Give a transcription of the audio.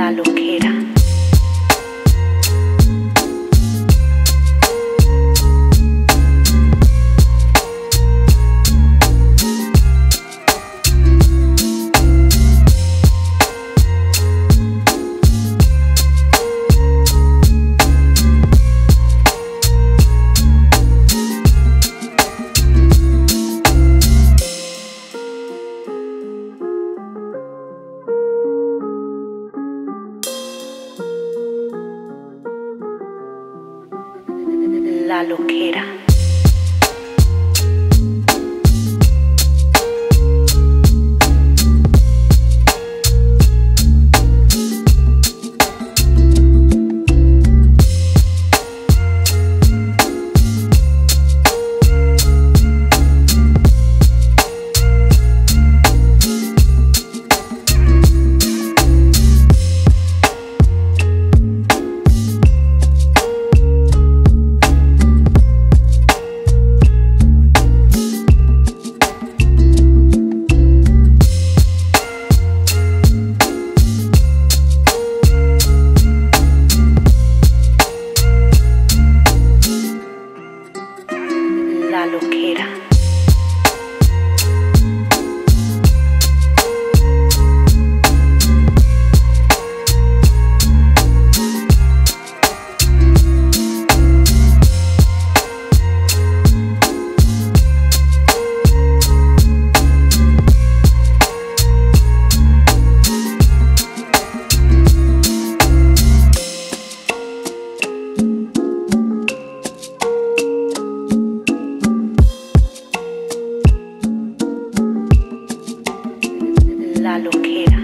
la loquera. La loquera. lo loquera. la loquera.